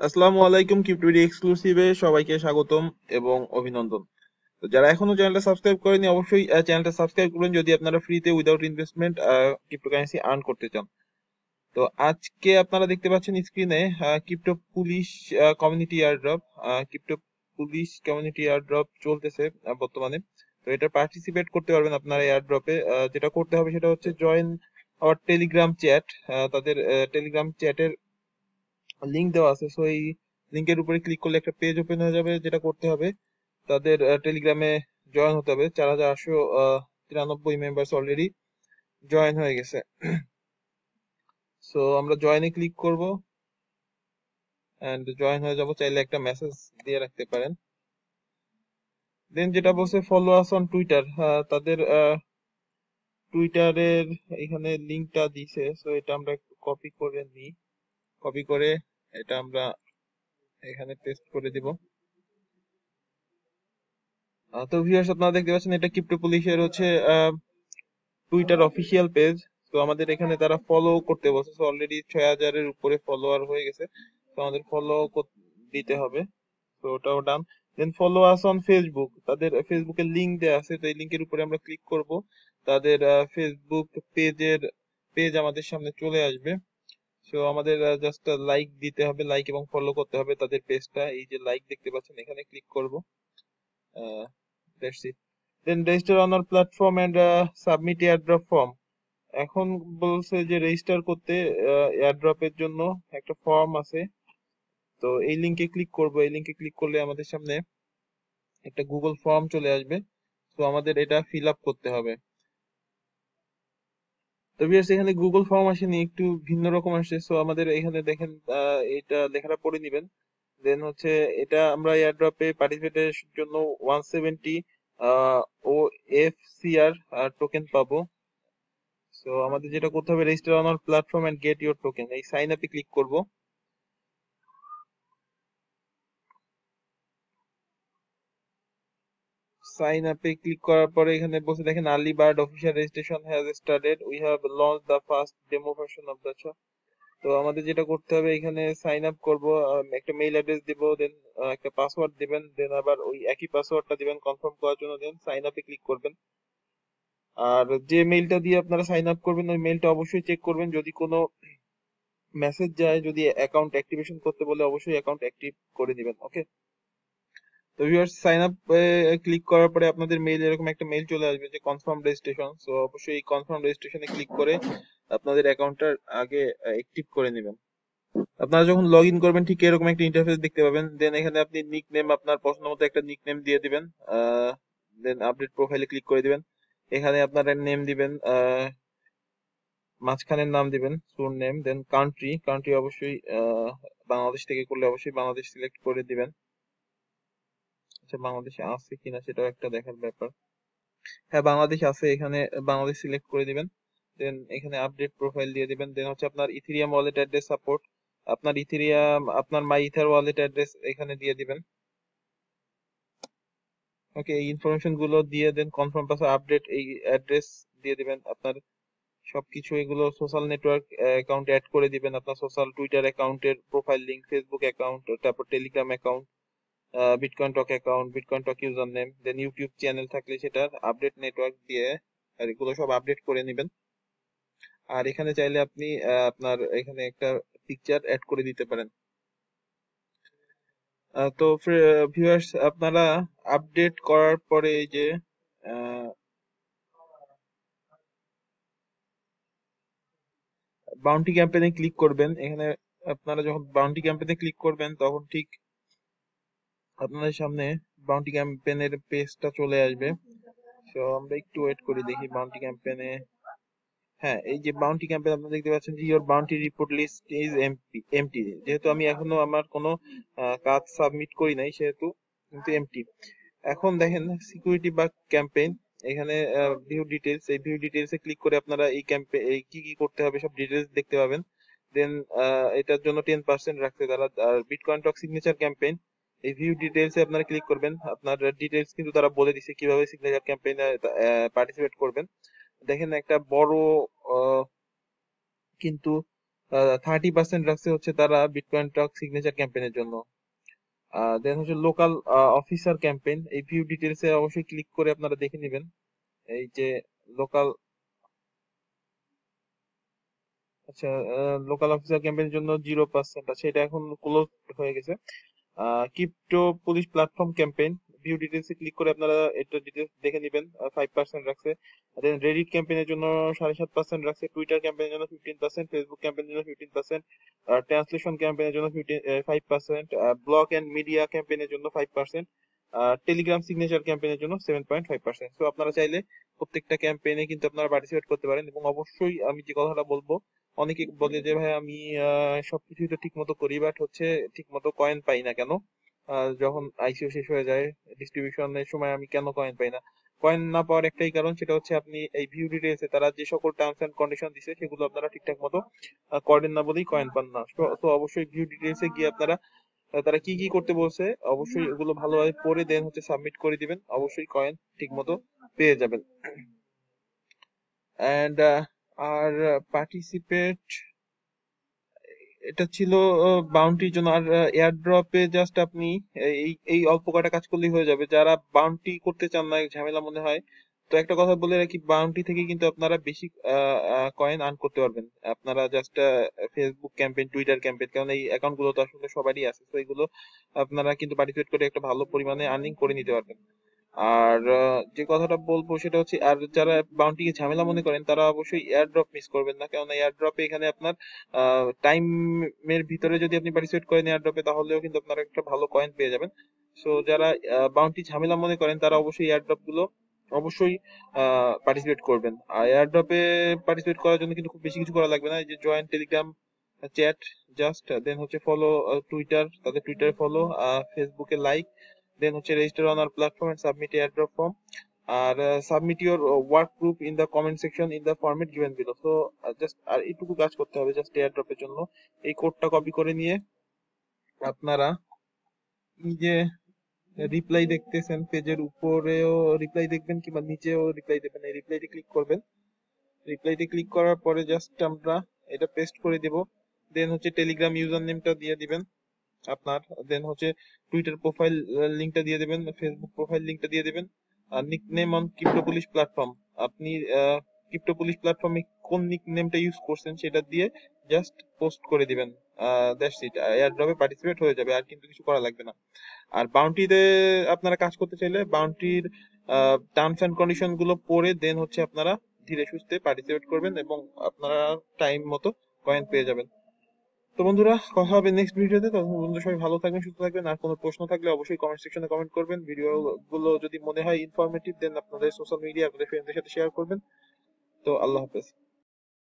আসসালামু আলাইকুম কিপটুরি এক্সক্লুসিভে সবাইকে স্বাগতম এবং অভিনন্দন। তো যারা এখনও চ্যানেলটা সাবস্ক্রাইব করেনি অবশ্যই চ্যানেলটা সাবস্ক্রাইব করবেন যদি আপনারা ফ্রিতে উইদাউট ইনভেস্টমেন্ট ক্রিপ্টোকারেন্সি আর্ন করতে চান। তো আজকে আপনারা দেখতে পাচ্ছেন স্ক্রিনে crypto police community airdrop crypto police community airdrop চলতেছে বর্তমানে। তো এটা পার্টিসিপেট করতে পারবেন আপনারা এয়ারড্রপে যেটা করতে হবে সেটা হচ্ছে জয়েন আওয়ার টেলিগ্রাম চ্যাট তাদের টেলিগ্রাম চ্যাটের লিংক দেওয়া আছে। সো এই লিংকের উপরে ক্লিক করলে একটা পেজ ওপেন হয়ে যাবে, যেটা করতে হবে। তাদের টেলিগ্রামে জয়েন হতে হবে। চার হাজার আটশো তিরানব্বই মেম্বার্স অলরেডি জয়েন হয়ে গেছে। সো আমরা জয়েনে ক্লিক করব। এন্ড জয়েন হয়ে যাব। চাইলে একটা মেসেজ দিয়ে রাখতে পারেন। দেন যেটা বলছে ফলো আস অন টুইটার তাদের টুইটারের এখানে লিংকটা দিছে। সো এটা আমরা কপি করে নিই। কপি করে এটা আমরা এখানে পেস্ট করে দিব। তো ভিউয়ার্স আপনারা দেখতে পাচ্ছেন এটা ক্রিপ্টো পুলিশের হচ্ছে টুইটার অফিসিয়াল পেজ তো আমাদের এখানে তারা ফলো করতে বলছে। তো অলরেডি ছয় হাজারের উপরে ফলোয়ার হয়ে গেছে। তো আমাদের ফলো দিতে হবে। তো ওটাও done then follow us on Facebook তাদের ফেসবুকের লিংক দেওয়া আছে। তো এই লিংকের উপরে আমরা ক্লিক করব। তাদের ফেসবুক পেজের পেজ আমাদের সামনে চলে আসবে। সো আমাদের জাস্ট লাইক দিতে হবে লাইক এবং ফলো করতে হবে তাদের পেজটা এই যে লাইক দেখতে পাচ্ছেন, এখানে ক্লিক করব। That's it then register on our platform and submit airdrop form এখন বলছে যে রেজিস্টার করতে এয়ারড্রপের জন্য একটা ফর্ম আছে। তো এই লিংকে ক্লিক করব। এই লিংকে ক্লিক করলে আমাদের সামনে একটা গুগল ফর্ম চলে আসবে। তো আমাদের এটা ফিল আপ করতে হবে। তো এখানে গুগল ফর্ম আসেনি একটু ভিন্ন রকম আসে। সো আমাদের এখানে দেখেন এটা লেখাটা পড়ে নিবেন। দেন হচ্ছে, এটা আমরা এয়ারড্রপে পার্টিসিপেটের জন্য 170 ও এফ সিআর টোকেন পাবো। সো আমাদের যেটা করতে হবে register on our platform and get your token এই সাইন আপে ক্লিক করব। সাইন আপে ক্লিক করার পরে এখানে বসে দেখেন early bird official registration has started we have launch the first demo version of the তো আমাদের যেটা করতে হবে, এখানে সাইন আপ করব একটা মেইল অ্যাড্রেস দিব দেন একটা পাসওয়ার্ড দিবেন দেন আবার ওই একই পাসওয়ার্ডটা দিবেন কনফার্ম করার জন্য দেন সাইন আপে ক্লিক করবেন। আর যে মেইলটা দিয়ে আপনারা সাইন আপ করবেন, ওই মেইলটা অবশ্যই চেক করবেন। যদি কোনো মেসেজ যায়, যদি অ্যাকাউন্ট অ্যাক্টিভেশন করতে বলে, অবশ্যই অ্যাকাউন্ট অ্যাক্টিভ করে দিবেন ওকে তো ভিউয়ার্স সাইন আপ ক্লিক করার পরে আপনাদের মেইল এরকম একটা মেইল চলে আসবে যে কনফার্ম রেজিস্ট্রেশন সো অবশ্যই এই কনফার্ম রেজিস্ট্রেশনে ক্লিক করে আপনাদের অ্যাকাউন্টটা আগে অ্যাক্টিভ করে নেবেন। আপনারা যখন লগ ইন করবেন, ঠিক এরকম একটা ইন্টারফেস দেখতে পাবেন। দেন এখানে আপনি নিক নেম আপনার পছন্দ মতো একটা নিক নেম দিয়ে দিবেন। দেন আপডেট প্রোফাইলে ক্লিক করে দিবেন। এখানে আপনার নেম দিবেন মাঝখানের নাম দিবেন সুর নেম দেন কান্ট্রি কান্ট্রি অবশ্যই বাংলাদেশ থেকে করলে অবশ্যই বাংলাদেশ সিলেক্ট করে দিবেন। আচ্ছা বাংলাদেশে আছে কিনা সেটাও একটা দেখার ব্যাপার। হ্যাঁ বাংলাদেশ আছে, এখানে বাংলাদেশ সিলেক্ট করে দিবেন দেন এখানে আপডেট প্রোফাইল দিয়ে দিবেন দেন হচ্ছে আপনার ইথেরিয়াম ওয়ালেট অ্যাড্রেস সাপোর্ট আপনার ইথেরিয়াম আপনার মাই ইথার ওয়ালেট অ্যাড্রেস এখানে দিয়ে দিবেন। ওকে এই ইনফরমেশনগুলো দিয়ে দেন কনফার্ম পাসওয়ার্ড আপডেট এই অ্যাড্রেস দিয়ে দিবেন, আপনার সবকিছু এগুলো সোশ্যাল নেটওয়ার্ক অ্যাকাউন্ট অ্যাড করে দিবেন, আপনার সোশ্যাল টুইটার অ্যাকাউন্টের প্রোফাইল লিংক ফেসবুক অ্যাকাউন্ট তারপর Telegram account bitcoin talk account bitcoin talk user name then YouTube channel থাকলে সেটার আপডেট নেটওয়ার্ক দিয়ে, আর এগুলো সব আপডেট করে নেবেন। আর এখানে চাইলে আপনি আপনার এখানে একটা পিকচার অ্যাড করে দিতে পারেন। তো ভিউয়ার্স আপনারা আপডেট করার পরে এই যে বাউন্টি ক্যাম্পেইনে ক্লিক করবেন। এখানে আপনারা যখন বাউন্টি ক্যাম্পেইনে ক্লিক করবেন, তখন ঠিক আপনাদের সামনে বাউন্টি ক্যাম্পেইনের পেজটা চলে আসবে। তো আমরা একটু ওয়েট করি দেখি বাউন্টি ক্যাম্পেইনে হ্যাঁ এই যে বাউন্টি ক্যাম্পেইন আপনারা দেখতে পাচ্ছেন যে your bounty report list is empty যেহেতু আমি এখনও আমার কোনো কাজ সাবমিট করি নাই, সেহেতু কিন্তু এমটি এখন দেখেন সিকিউরিটি বা ক্যাম্পেইন এখানে ভিউ ডিটেলস এই ভিউ ডিটেলস ক্লিক করে আপনারা এই ক্যাম্পে এই কি কি করতে হবে সব ডিটেলস দেখতে পাবেন। দেন এটার জন্য টেন পার্সেন্ট রাখছে তারা, আর বিটকয়েন টক সিগনেচার ক্যাম্পেইন এই ভিউ ডিটেলস এ আপনারা ক্লিক করবেন। আপনার ডিটেলস কিন্তু তারা বলে দিছে কীভাবে সিগনেচার ক্যাম্পেইনে পার্টিসিপেট করবেন। দেখেন একটা বড় কিন্তু থার্টি পার্সেন্ট রাখছে হচ্ছে তারা বিটকয়েন টক সিগনেচার ক্যাম্পেইনের জন্য। দেন হচ্ছে লোকাল অফিসার ক্যাম্পেইন এই ভিউ ডিটেলস এ অবশ্যই ক্লিক করে আপনারা দেখে নেবেন। এই যে লোকাল আচ্ছা লোকাল অফিসার ক্যাম্পেইনের জন্য জিরো পার্সেন্ট আছে। এটা এখন ক্লোজ হয়ে গেছে। Crypto police platform campaign view details click করে আপনারা এটা ডিটেলস দেখে নেবেন ফাইভ পার্সেন্ট রাখছে দেন রেডিট ক্যাম্পেইনের জন্য সাড়ে সাত পার্সেন্ট রাখছে টুইটার ক্যাম্পেইনের জন্য ফিফটিন পার্সেন্ট ফেসবুক ক্যাম্পেইনের জন্য ফিফটিন পার্সেন্ট ট্রান্সলেশন ক্যাম্পেইনের জন্য five percent blog and media ক্যাম্পেইনের জন্য ফাইভ পার্সেন্ট টেলিগ্রাম সিগনেচার ক্যাম্পেইনের জন্য সেভেন পয়েন্ট ফাইভ পার্সেন্ট তো আপনারা চাইলে প্রত্যেকটা ক্যাম্পেইনে কিন্তু আপনারা পার্টিসিপেট করতে পারেন এবং অবশ্যই আমি যে কথাটা বলব অনেকে বলে যে ভাই আমি সবকিছুই তো ঠিক মতো করি বাট হচ্ছে ঠিক মতো কয়েন পাই না কেন? যখন আইসিও শেষ হয়ে যায় ডিস্ট্রিবিউশনের সময় আমি কেন কয়েন পাই না? কয়েন না পাওয়ার একটাই কারণ সেটা হচ্ছে আপনি এই ভিউ ডিটেলসে তারা যে সকল টার্মস এন্ড কন্ডিশন দিছে সেগুলো আপনারা ঠিকঠাক মতো করেন না বলেই কয়েন পান না। তো অবশ্যই ভিউ ডিটেলসে গিয়ে আপনারা তারা কি কি করতে বলছে অবশ্যই ওগুলো ভালোভাবে পড়ে দেন হচ্ছে সাবমিট করে দিবেন। অবশ্যই কয়েন ঠিক মতো পেয়ে যাবেন। এন্ড আর পার্টিসিপেট এটা ছিল বাউন্টির জন্য। আর এয়ার ড্রপে জাস্ট আপনি, এই এই অল্প কটা কাজ করলেই হয়ে যাবে। যারা বাউন্টি করতে চান না, ঝামেলা মনে হয়, তো একটা কথা বলে রাখি বাউন্টি থেকে কিন্তু আপনারা বেশি কয়েন আর্ন করতে পারবেন। আপনারা just Facebook campaign Twitter campaign কারণ এই অ্যাকাউন্টগুলো তো আসলে সবারই আছে, তো এগুলো আপনারা কিন্তু পার্টিসিপেট করে একটা ভালো পরিমাণে আর্নিং করে নিতে পারবেন। আর যে কথাটা বলব সেটা হচ্ছে, আর যারা বাউন্টি বাউন্টিকে ঝামেলা মনে করেন, তারা অবশ্যই এয়ার ড্রপ মিস করবেন না। কেননা এয়ার ড্রপে এখানে আপনার টাইমের ভিতরে যদি আপনি পার্টিসিপেট করেন এয়ার ড্রপে তাহলেও কিন্তু আপনারা একটা ভালো কয়েন পেয়ে যাবেন। সো যারা বাউন্টি ঝামেলা মনে করেন, তারা অবশ্যই এয়ার ড্রপগুলো অবশ্যই পার্টিসিপেট করবেন। আর এয়ার ড্রপে পার্টিসিপেট করার জন্য কিন্তু খুব বেশি কিছু করা লাগবে না। এই যে join Telegram chat just then হচ্ছে ফলো টুইটার তাদের টুইটার ফলো ফেসবুকে লাইক দেন হচ্ছে register on our platform and submit airdrop form R submit your work group in the comment section in the format given below so just আর এইটুকু কাজ করতে হবে just এয়ারড্রপের জন্য। এই কোডটা কপি করে নিয়ে আপনারা এই যে রিপ্লাই দেখতেছেন পেজের উপরেও রিপ্লাই দেখবেন কিংবা নিচেও রিপ্লাই দেবেন। এই রিপ্লাইতে ক্লিক করবেন। রিপ্লাইতে ক্লিক করার পরে জাস্ট আমরা এটা পেস্ট করে দেব। দেন হচ্ছে টেলিগ্রাম ইউজার নেমটা দিয়ে দিবেন। আপনার দেন হচ্ছে টুইটার প্রোফাইল লিংকটা দিয়ে দেবেন ফেসবুক প্রোফাইল লিংকটা দিয়ে দেবেন, আর nickname on crypto police platform আপনি ক্রিপ্টো পুলিশ প্ল্যাটফর্মে কোন নিক নিকনেমটা ইউজ করছেন সেটা দিয়ে জাস্ট পোস্ট করে দিবেন। দ্যাটস ইট এয়ার ড্রপে পার্টিসিপেট হয়ে যাবে, আর কিন্তু কিছু করা লাগবে না। আর বাউন্টিতে আপনারা কাজ করতে চাইলে বাউন্টির টার্মস এন্ড কন্ডিশনগুলো পড়ে দেন হচ্ছে আপনারা ধীরে সুস্থে পার্টিসিপেট করবেন এবং আপনারা টাইম মতো কয়েন পেয়ে যাবেন। তো বন্ধুরা, কথা হবে নেক্সট ভিডিওতে তখন বন্ধুরা সবাই ভালো থাকবেন, সুস্থ থাকবেন। আর কোনো প্রশ্ন থাকলে অবশ্যই কমেন্ট সেকশনে কমেন্ট করবেন। ভিডিও গুলো যদি মনে হয় ইনফরমেটিভ দেন আপনাদের সোশ্যাল মিডিয়া আপনাদের ফ্রেন্ডদের সাথে শেয়ার করবেন। তো আল্লাহ হাফেজ।